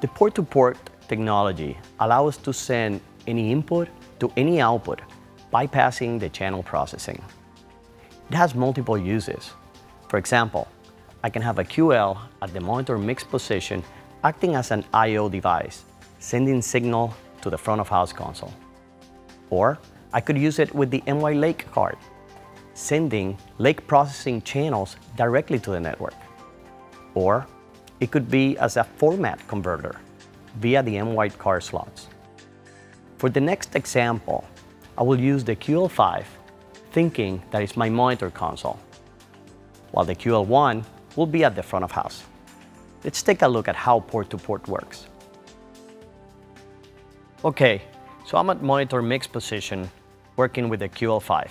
The port-to-port -port technology allows us to send any input to any output bypassing the channel processing. It has multiple uses. For example, I can have a QL at the monitor mix position acting as an I.O. device, sending signal to the front of house console. Or I could use it with the MY Lake card, sending lake processing channels directly to the network. Or it could be as a format converter via the MY card slots. For the next example, I will use the QL5 thinking that it's my monitor console, while the QL1 will be at the front of house. Let's take a look at how port-to-port -port works. Okay, so I'm at monitor mix position working with the QL5.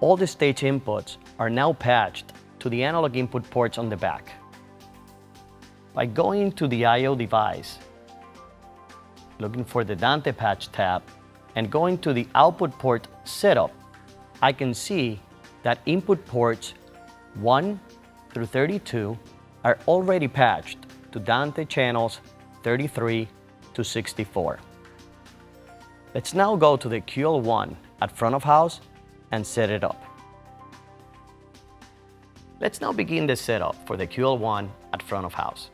All the stage inputs are now patched to the analog input ports on the back. By going to the I.O. device, looking for the Dante patch tab, and going to the output port setup, I can see that input ports 1 through 32 are already patched to Dante channels 33 to 64. Let's now go to the QL1 at front of house and set it up. Let's now begin the setup for the QL1 at front of house.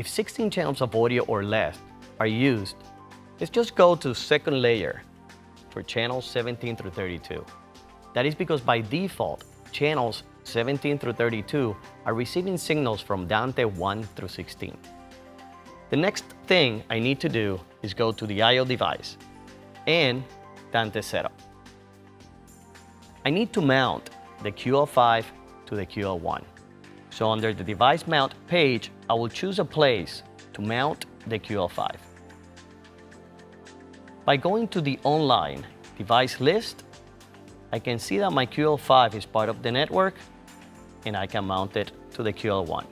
If 16 channels of audio or less are used, let's just go to second layer for channels 17 through 32. That is because by default, channels 17 through 32 are receiving signals from Dante 1 through 16. The next thing I need to do is go to the I.O. device and Dante setup. I need to mount the QL5 to the QL1. So under the device mount page, I will choose a place to mount the QL5. By going to the online device list, I can see that my QL5 is part of the network and I can mount it to the QL1.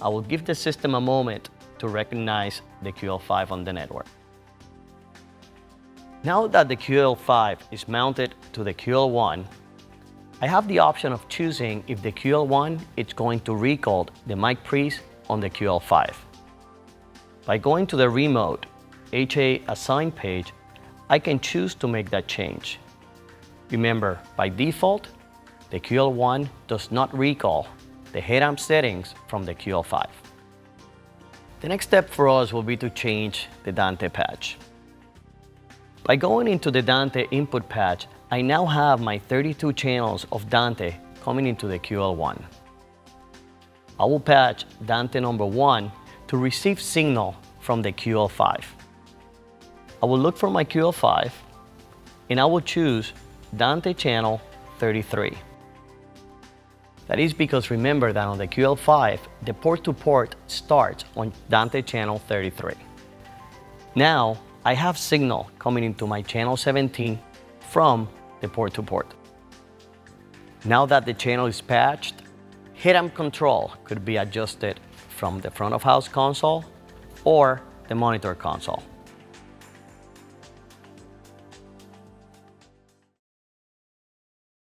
I will give the system a moment to recognize the QL5 on the network. Now that the QL5 is mounted to the QL1, I have the option of choosing if the QL1 is going to recall the mic pre's on the QL5. By going to the remote HA assign page, I can choose to make that change. Remember, by default, the QL1 does not recall the head amp settings from the QL5. The next step for us will be to change the Dante patch. By going into the Dante input patch, I now have my 32 channels of Dante coming into the QL1. I will patch Dante number 1 to receive signal from the QL5. I will look for my QL5 and I will choose Dante channel 33. That is because remember that on the QL5, the port-to-port -port starts on Dante channel 33. Now, I have signal coming into my channel 17 from the port-to-port. Now that the channel is patched, amp control could be adjusted from the front of house console or the monitor console.